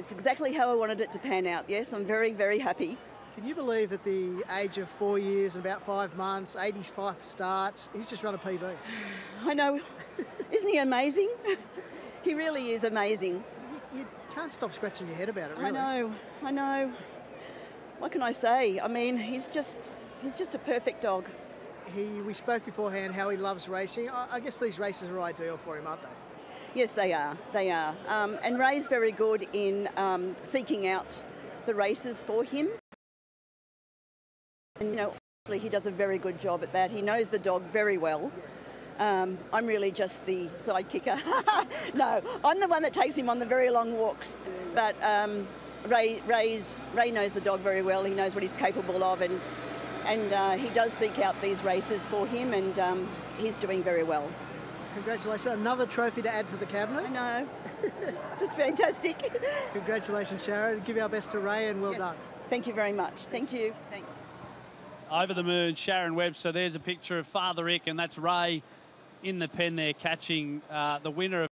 It's exactly how I wanted it to pan out. Yes, I'm very, very happy. Can you believe at the age of four years and about five months, 85 starts, he's just run a PB? I know. Isn't he amazing? he really is amazing. You, you can't stop scratching your head about it, really. I know. I know. What can I say? I mean, he's just he's just a perfect dog. He, we spoke beforehand how he loves racing. I, I guess these races are ideal for him, aren't they? Yes, they are. They are. Um, and Ray's very good in um, seeking out the races for him. And, you know, he does a very good job at that. He knows the dog very well. Um, I'm really just the sidekicker. no, I'm the one that takes him on the very long walks. But um, Ray, Ray's, Ray knows the dog very well. He knows what he's capable of, and and uh, he does seek out these races for him, and um, he's doing very well. Congratulations. Another trophy to add to the cabinet. I know. Just fantastic. Congratulations, Sharron. Give our best to Ray and well Yes. done. Thank you very much. Thank you. Thanks. Over the moon, Sharron Webb. So there's a picture of Father Rick, and that's Ray in the pen there catching uh, the winner of.